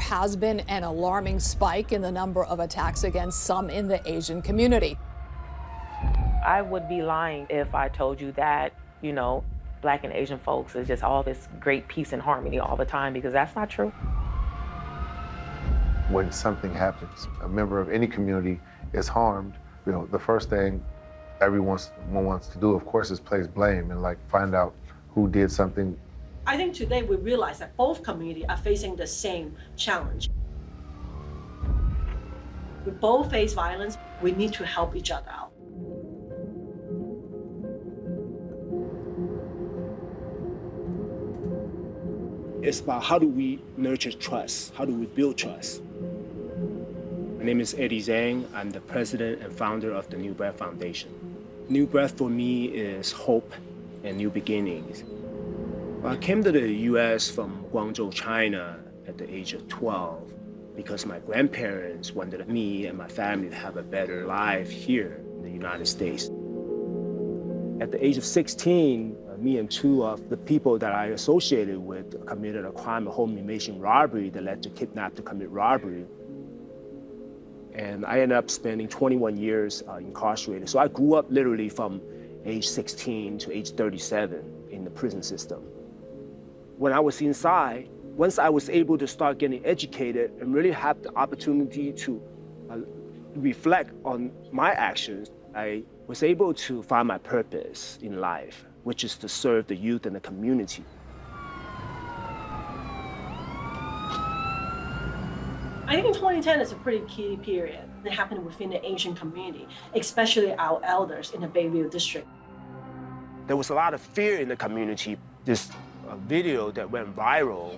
has been an alarming spike in the number of attacks against some in the Asian community. I would be lying if I told you that, you know, black and Asian folks is just all this great peace and harmony all the time because that's not true. When something happens, a member of any community is harmed, you know, the first thing everyone wants to do, of course, is place blame and like find out who did something. I think today we realize that both communities are facing the same challenge. We both face violence. We need to help each other out. It's about how do we nurture trust? How do we build trust? My name is Eddie Zheng. I'm the president and founder of the New Breath Foundation. New Breath for me is hope and new beginnings. I came to the US from Guangzhou, China at the age of 12 because my grandparents wanted me and my family to have a better life here in the United States. At the age of 16, me and two of the people that I associated with committed a crime of home invasion robbery that led to kidnap to commit robbery. And I ended up spending 21 years uh, incarcerated. So I grew up literally from age 16 to age 37 in the prison system. When I was inside, once I was able to start getting educated and really have the opportunity to uh, reflect on my actions, I was able to find my purpose in life which is to serve the youth and the community. I think 2010 is a pretty key period that happened within the Asian community, especially our elders in the Bayview district. There was a lot of fear in the community. This video that went viral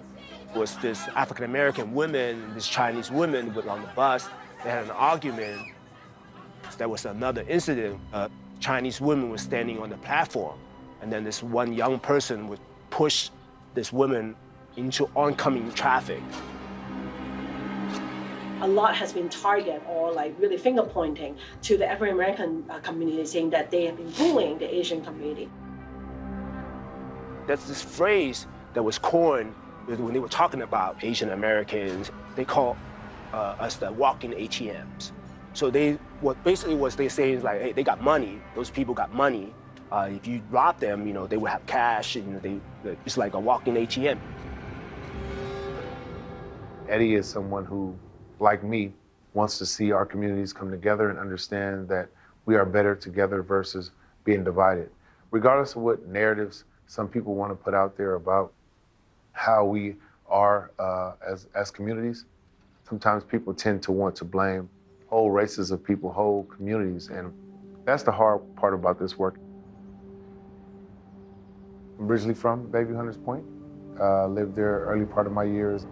was this African American woman, this Chinese woman was on the bus. They had an argument. There was another incident. A Chinese woman was standing on the platform and then this one young person would push this woman into oncoming traffic. A lot has been targeted or like really finger pointing to the African American uh, community, saying that they have been bullying the Asian community. That's this phrase that was coined when they were talking about Asian Americans. They call uh, us the walking ATMs. So they, what basically was they saying is like, hey, they got money. Those people got money. Uh, if you rob them, you know, they would have cash, and they, it's like a walking ATM. Eddie is someone who, like me, wants to see our communities come together and understand that we are better together versus being divided. Regardless of what narratives some people want to put out there about how we are uh, as, as communities, sometimes people tend to want to blame whole races of people, whole communities, and that's the hard part about this work. I'm originally from Bayview Hunters Point. Uh, lived there early part of my years.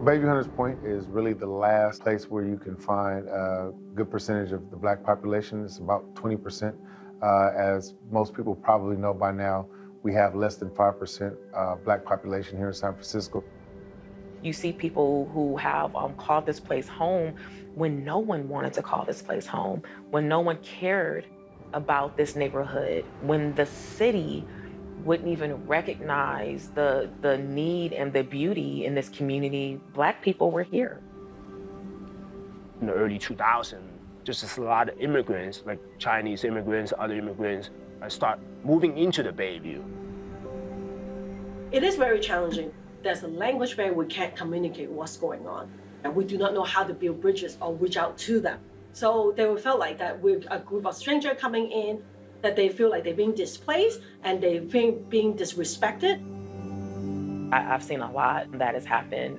Bayview Hunters Point is really the last place where you can find a good percentage of the black population. It's about 20%. Uh, as most people probably know by now, we have less than 5% uh, black population here in San Francisco. You see people who have um, called this place home when no one wanted to call this place home, when no one cared about this neighborhood, when the city wouldn't even recognize the the need and the beauty in this community, black people were here. In the early 2000s, just a lot of immigrants, like Chinese immigrants, other immigrants, uh, start moving into the Bayview. It is very challenging. There's a language barrier, we can't communicate what's going on. And we do not know how to build bridges or reach out to them. So they will felt like that we're a group of strangers coming in, that they feel like they're being displaced and they feel being disrespected. I, have seen a lot that has happened.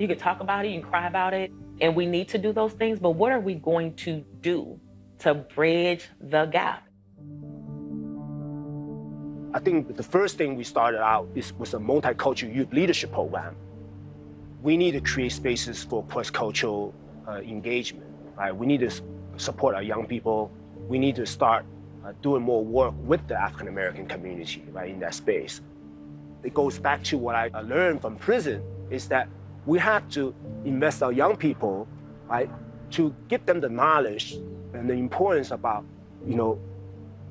You can talk about it, you can cry about it, and we need to do those things, but what are we going to do to bridge the gap? I think the first thing we started out is, was a multicultural youth leadership program. We need to create spaces for cross-cultural uh, engagement. Right? We need to support our young people. We need to start uh, doing more work with the African American community right, in that space. It goes back to what I learned from prison is that we have to invest our young people right, to give them the knowledge and the importance about you know,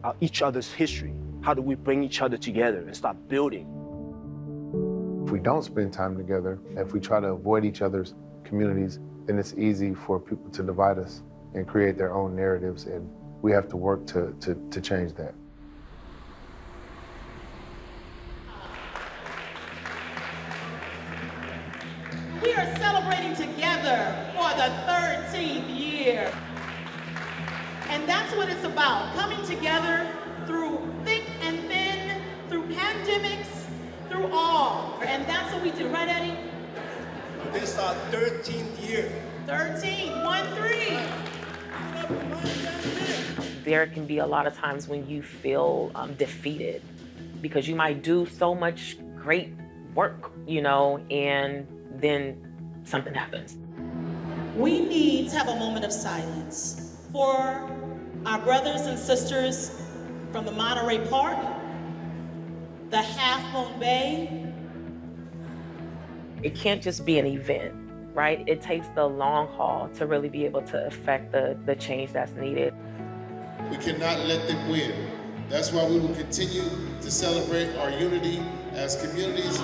uh, each other's history. How do we bring each other together and start building? If we don't spend time together, if we try to avoid each other's communities, then it's easy for people to divide us and create their own narratives. And we have to work to, to, to change that. Celebrating together for the 13th year. And that's what it's about, coming together through thick and thin, through pandemics, through all. And that's what we do, right, Eddie? This is our 13th year. 13, 1 3. There can be a lot of times when you feel um, defeated because you might do so much great work, you know, and then something happens. We need to have a moment of silence for our brothers and sisters from the Monterey Park, the Half Moon Bay. It can't just be an event, right? It takes the long haul to really be able to affect the, the change that's needed. We cannot let them win. That's why we will continue to celebrate our unity as communities.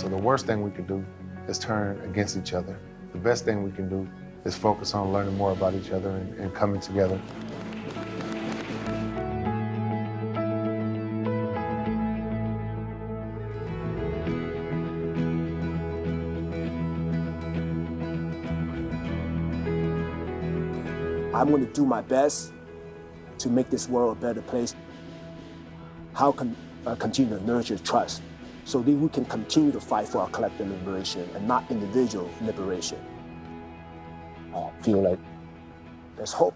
So the worst thing we could do is turn against each other. The best thing we can do is focus on learning more about each other and, and coming together. I'm going to do my best to make this world a better place. How can I continue to nurture trust so that we can continue to fight for our collective liberation and not individual liberation? I feel like there's hope.